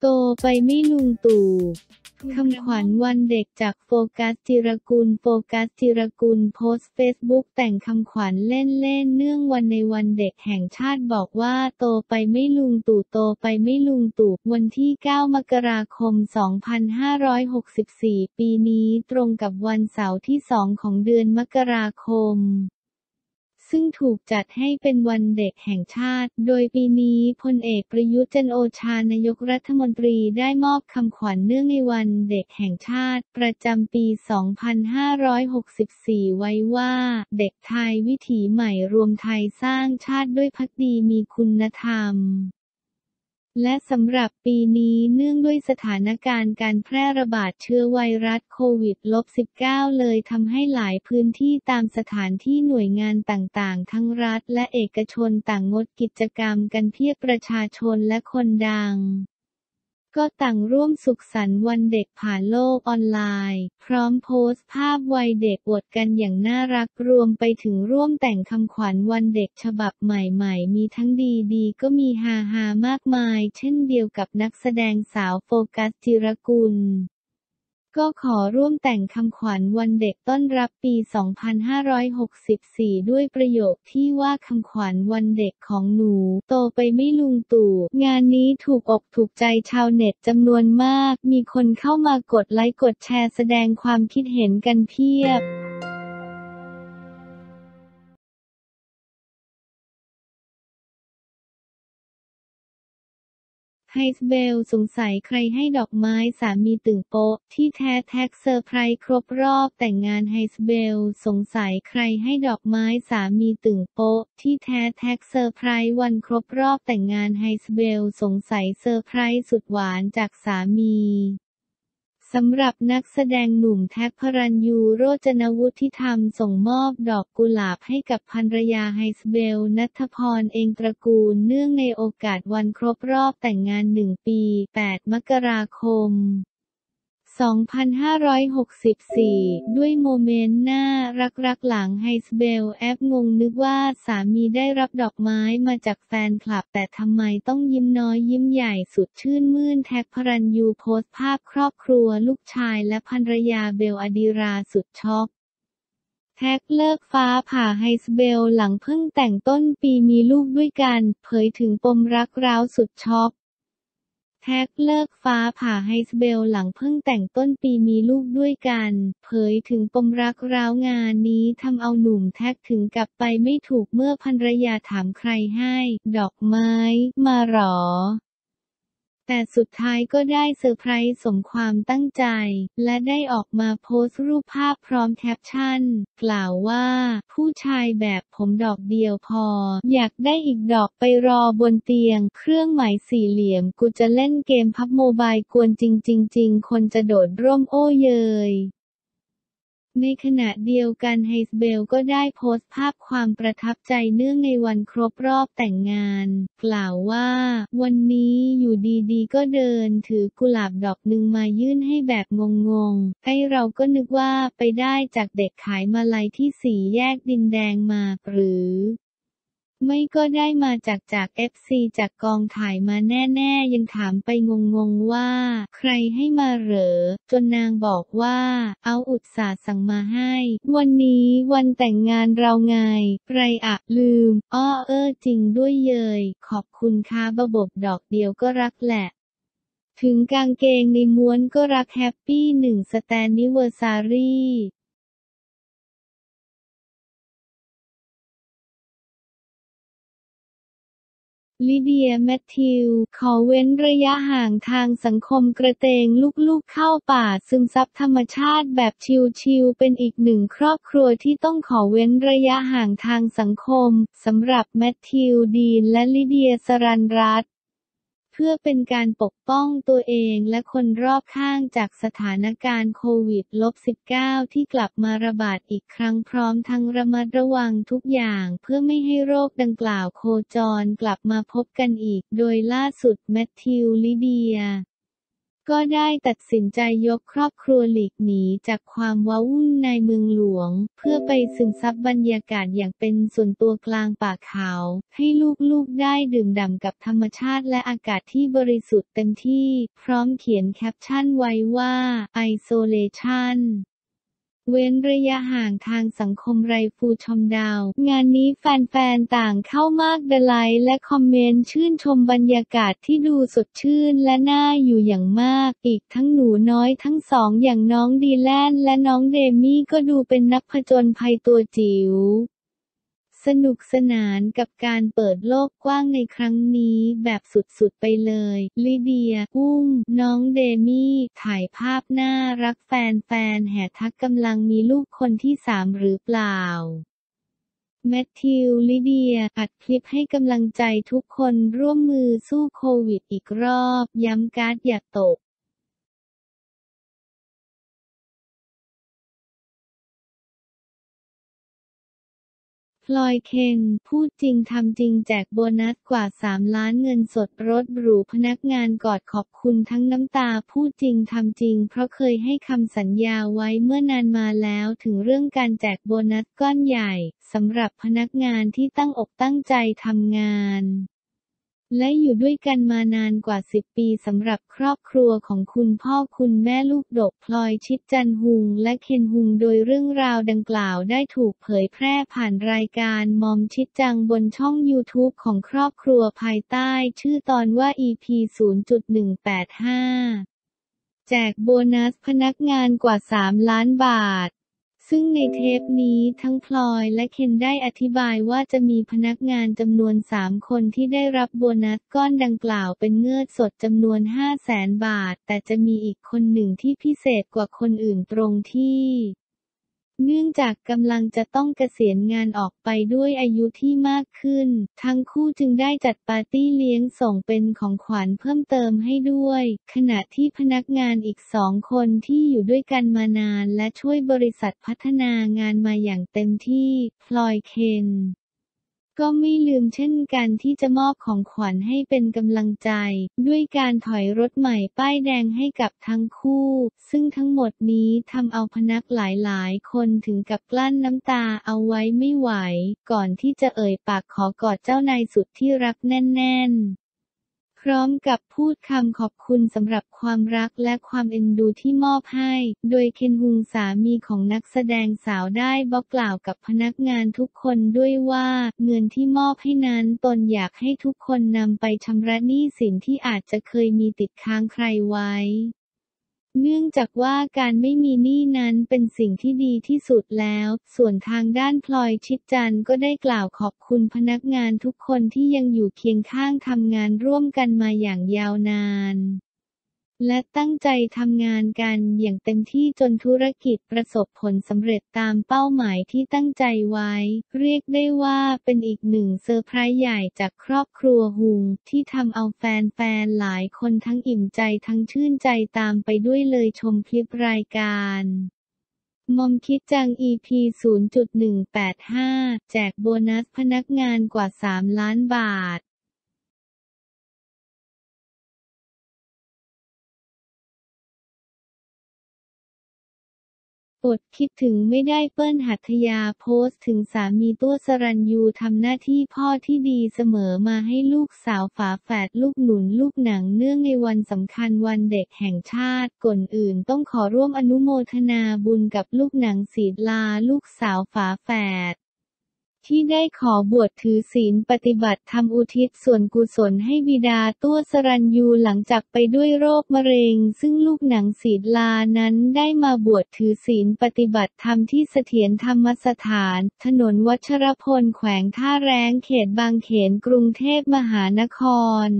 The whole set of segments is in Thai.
โตไปไม่ลุงตู่คำขวัญวันเด็กจากโฟกัสจิรกุล โฟกัสจิรกุลโพสต์เฟซบุ๊กแต่งคำขวัญเล่นๆเนื่องวันในวันเด็กแห่งชาติบอกว่าโตไปไม่ลุงตู่โตไปไม่ลุงตู่วันที่ 9 มกราคม 2564 ปีนี้ตรงกับวันเสาร์ที่ 2 ของเดือนมกราคม ซึ่งถูกจัดให้เป็นวันเด็กแห่งชาติ โดยปีนี้พลเอกประยุทธ์จันโอชานายกรัฐมนตรีได้มอบคำขวัญเนื่องในวันเด็กแห่งชาติ ประจำปี 2564 ไว้ว่า เด็กไทยวิถีใหม่รวมไทยสร้างชาติด้วยพักดีมีคุณธรรม และสำหรับปีนี้เนื่องด้วยสถานการณ์การแพร่ระบาดเชื้อไวรัสโควิด -19 เลยทำให้หลายพื้นที่ตามสถานที่หน่วยงานต่างๆ ทั้งรัฐและเอกชนต่างงดกิจกรรมกันเพียบประชาชนและคนดัง ก็ต่างร่วมสุขสันต์วันเด็กผ่านโลกออนไลน์ พร้อมโพสต์ภาพวัยเด็กอวดกันอย่างน่ารักรวมไปถึงร่วมแต่งคำขวัญวันเด็กฉบับใหม่ๆ มีทั้งดีๆก็มีฮาๆมากมาย เช่นเดียวกับนักแสดงสาวโฟกัสจิรกุล ก็ขอร่วมแต่งคำขวัญวันเด็กต้อนรับปี 2564 ด้วยประโยคที่ว่าคำขวัญวันเด็กของหนู โตไปไม่ลุงตู่ งานนี้ถูกอกถูกใจชาวเน็ตจำนวนมาก มีคนเข้ามากดไลค์กดแชร์แสดงความคิดเห็นกันเพียบ ไฮโซเบลสงสัยใครให้ดอกไม้สามีตึงโป๊ะ ที่แท้แท็คเซอร์ไพรส์ครบรอบแต่งงานไฮโซเบลสงสัยใครให้ดอกไม้สามีตึงโป๊ะ ที่แท้แท็คเซอร์ไพรส์วันครบรอบแต่งงานไฮโซเบลสงสัยเซอร์ไพรส์สุดหวานจากสามี สำหรับนักแสดงหนุ่มแท็กพระรัญยูโรจนวุฒิธรรมส่งมอบดอกกุหลาบให้กับภรรยาไฮโซเบลณัฐพรเองตระกูลเนื่องในโอกาสวันครบรอบแต่งงานหนึ่งปี 8 มกราคม 2564 ด้วยโมเมนต์น่ารักน่ารักหลังไฮโซเบลแอบงงนึกว่าสามีได้รับดอกไม้มาจากแฟนคลับ แต่ทำไมต้องยิ้มน้อยยิ้มใหญ่สุดชื่นมื่นแท็กพระรัญยูโพสต์ภาพครอบครัวลูกชายและภรรยาเบลอดีราสุดช็อกแท็คเลิกฟ้าผ่าไฮโซเบลหลังเพิ่งแต่งต้นปีมีลูกด้วยกัน เผยถึงปมรักร้าวสุดช็อก แท็คเลิกฟ้าผ่าไฮโซเบลหลังเพิ่งแต่งต้นปีมีลูกด้วยกัน เผยถึงปมรักร้าวงานนี้ทำเอาหนุ่มแท็คถึงกับไปไม่ถูกเมื่อภรรยาถามใครให้ ดอกไม้ มาหรอ แต่สุดท้ายก็ได้เซอร์ไพรส์สมความตั้งใจ และได้ออกมาโพสต์รูปภาพพร้อมแคปชั่น กล่าวว่า ผู้ชายแบบผมดอกเดียวพอ อยากได้อีกดอกไปรอบนเตียง เครื่องหมายสี่เหลี่ยม กูจะเล่นเกมพับโมบายกวนจริงๆจริงๆคนจะโดดร่มโอ้เยย ในขณะเดียวกันไฮโซเบลก็ได้โพสต์ภาพความประทับใจเนื่องในวันครบรอบแต่งงาน กล่าวว่า วันนี้อยู่ดีๆ ก็เดินถือกุหลาบดอกหนึ่งมายื่นให้แบบงงๆไอเราก็นึกว่าไปได้จากเด็กขายมาลัยที่สี่แยกดินแดงมาหรือ ไม่ก็ได้มาจากจาก FC จากกองถ่ายมาแน่ๆ ยังถามไปงงๆว่า ใครให้มาเหรอ จนนางบอกว่า เอาอุตสาสั่งมาให้ วันนี้วันแต่งงานเราไง ไรอะลืม อ้อเออจริงด้วยเยย ขอบคุณค่ะระบบดอกเดียวก็รักแหละถึงกางเกงในม้วนก็รัก happy หนึ่ง st anniversary ลิเดียแมทธิว ขอเว้นระยะห่างทางสังคมกระเตงลูกๆเข้าป่าซึมซับธรรมชาติแบบชิลๆเป็นอีกหนึ่งครอบครัวที่ต้องขอเว้นระยะห่างทางสังคมสำหรับแมทธิวดีนและลิเดียสรันรัต เพื่อเป็นการปกป้องตัวเองและคนรอบข้างจากสถานการณ์โควิด -19 ที่กลับมาระบาดอีกครั้งพร้อมทั้งระมัดระวังทุกอย่างเพื่อไม่ให้โรคดังกล่าวโคจรกลับมาพบกันอีก โดยล่าสุดแมทธิวลิเดีย ก็ได้ตัดสินใจยกครอบครัวหลีกหนีจากความว้าวุ่นในเมืองหลวง เพื่อไปซึมซับบรรยากาศอย่างเป็นส่วนตัวกลางป่าเขา ให้ลูกๆได้ดื่มด่ำกับธรรมชาติและอากาศที่บริสุทธิ์เต็มที่ พร้อมเขียนแคปชั่นไว้ว่า Isolation เว้นระยะห่างทางสังคมไร่ภูชมดาว งานนี้แฟนๆ ต่างเข้ามากดไลก์และคอมเมนต์ชื่นชมบรรยากาศที่ดูสดชื่นและน่าอยู่อย่างมาก อีกทั้งหนูน้อยทั้งสองอย่างน้องดีแลนและน้องเดมี่ก็ดูเป็นนักผจญภัยตัวจิ๋ว สนุกสนานกับการเปิดโลกกว้างในครั้งนี้แบบสุดๆไปเลย ลิเดีย อุ้ม น้องเดมี่ ถ่ายภาพน่ารักแฟนๆแห่ทักกำลังมีลูกคนที่สามหรือเปล่าแมทธิว ลิเดีย อัดคลิปให้กำลังใจทุกคนร่วมมือสู้โควิดอีกรอบ ย้ำการ์ดอย่าตก พลอยเคนพูดจริงทำจริงแจกโบนัสกว่า 3 ล้านเงินสดรถหรูพนักงานกอดขอบคุณทั้งน้ำตาพูดจริงทำจริง เพราะเคยให้คำสัญญาไว้เมื่อนานมาแล้วถึงเรื่องการแจกโบนัสก้อนใหญ่สำหรับพนักงานที่ตั้งอกตั้งใจทำงาน และอยู่ด้วยกันมานานกว่า 10 ปีสำหรับครอบครัวของคุณพ่อคุณแม่ลูกดกพลอยชิดจันหุง และเคนหุงโดยเรื่องราวดังกล่าวได้ถูกเผยแพร่ผ่านรายการมอมชิดจังบนช่อง YouTube ของครอบครัวภายใต้ชื่อตอนว่า EP 0.185 แจกโบนัสพนักงานกว่า 3 ล้านบาท ซึ่งในเทปนี้ทั้งพลอยและเคนได้อธิบายว่าจะมีพนักงานจำนวน 3 คนที่ได้รับโบนัสก้อนดังกล่าวเป็นเงื่อสดจำนวน 5 0 0แสนบาท แต่จะมีอีกคนหนึ่งที่พิเศษกว่าคนอื่นตรงที่ เนื่องจากกำลังจะต้องเกษียณงานออกไปด้วยอายุที่มากขึ้น ทั้งคู่จึงได้จัดปาร์ตี้เลี้ยงส่งเป็นของขวัญเพิ่มเติมให้ด้วย ขณะที่พนักงานอีกสองคนที่อยู่ด้วยกันมานานและช่วยบริษัทพัฒนางานมาอย่างเต็มที่ พลอยเคน ก็ไม่ลืมเช่นกันที่จะมอบของขวัญให้เป็นกำลังใจ ด้วยการถอยรถใหม่ป้ายแดงให้กับทั้งคู่ ซึ่งทั้งหมดนี้ทำเอาพนักหลายๆ คนถึงกับกลั้นน้ำตาเอาไว้ไม่ไหว ก่อนที่จะเอ่ยปากขอกอดเจ้านายสุดที่รักแน่น ๆ พร้อมกับพูดคำขอบคุณสำหรับความรักและความเอ็นดูที่มอบให้ โดยเคนฮุงสามีของนักแสดงสาวได้บอกกล่าวกับพนักงานทุกคนด้วยว่า เงินที่มอบให้นั้นตนอยากให้ทุกคนนำไปชำระหนี้สินที่อาจจะเคยมีติดค้างใครไว้ เนื่องจากว่าการไม่มีหนี้นั้นเป็นสิ่งที่ดีที่สุดแล้ว ส่วนทางด้านพลอยชิดจันทร์ก็ได้กล่าวขอบคุณพนักงานทุกคนที่ยังอยู่เคียงข้างทำงานร่วมกันมาอย่างยาวนาน และตั้งใจทำงานกันอย่างเต็มที่จนธุรกิจประสบผลสำเร็จตามเป้าหมายที่ตั้งใจไว้ เรียกได้ว่าเป็นอีกหนึ่งเซอร์ไพรส์ใหญ่จากครอบครัวฮุงที่ทำเอาแฟนๆหลายคนทั้งอิ่มใจทั้งชื่นใจตามไปด้วยเลยชมคลิปรายการมอมคิดจัง EP 0.185 แจกโบนัสพนักงานกว่า 3 ล้านบาท อดคิดถึงไม่ได้เปิ้ลหัตยาโพสต์ถึงสามีตัวสรัญยูทำหน้าที่พ่อที่ดีเสมอมาให้ลูกสาวฝาแฝดลูกหนุนลูกหนังเนื่องในวันสำคัญวันเด็กแห่งชาติก่อนอื่นต้องขอร่วมอนุโมทนาบุญกับลูกหนังศีลาลูกสาวฝาแฝด ที่ได้ขอบวชถือศีลปฏิบัติทำอุทิศส่วนกุศลให้บิดาตัวสรัญยูหลังจากไปด้วยโรคมะเร็ง ซึ่งลูกหนังศีลานั้นได้มาบวชถือศีลปฏิบัติธรรมที่เสถียรธรรมสถาน ถนนวัชรพลแขวงท่าแรงเขตบางเขนกรุงเทพมหานคร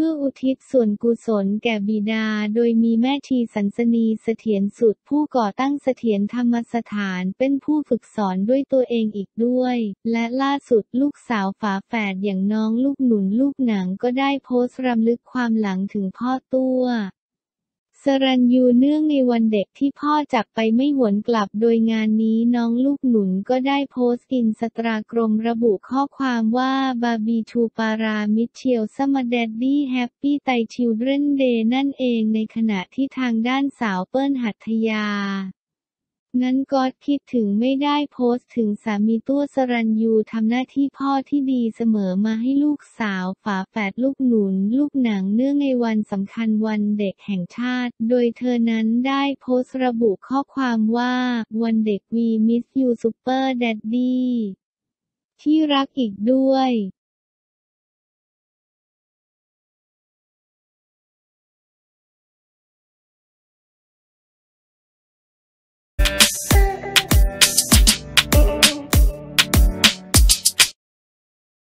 พื่ออุทิศส่วนกุศลแก่บิดา โดยมีแม่ชีสันสนีเสถียรสุดผู้ก่อตั้งเสถียรธรรมสถานเป็นผู้ฝึกสอนด้วยตัวเองอีกด้วย และล่าสุดลูกสาวฝาแฝดอย่างน้องลูกหนุนลูกหนังก็ได้โพสต์รำลึกความหลังถึงพ่อตัว สรัญยูเนื่องในวันเด็กที่พ่อจากไปไม่หวนกลับโดยงานนี้น้องลูกหนุนก็ได้โพสต์อินสตรากรมระบุข้อความว่าบาร์บีทูปารามิเชลสมเดดดี้แฮปปี้ไตชิลเดรนเดย์นั่นเองในขณะที่ทางด้านสาวเปิ้ลหัตถยา นั้นก็คิดถึงไม่ได้โพสต์ถึงสามีตั้วศรัณยูทำหน้าที่พ่อที่ดีเสมอมาให้ลูกสาว ฝาแฝดลูกหนุน ลูกหนังเนื่องในวันสำคัญวันเด็กแห่งชาติ โดยเธอนั้นได้โพสต์ระบุข้อความว่า วันเด็ก we miss you super daddy ที่รักอีกด้วย Texas.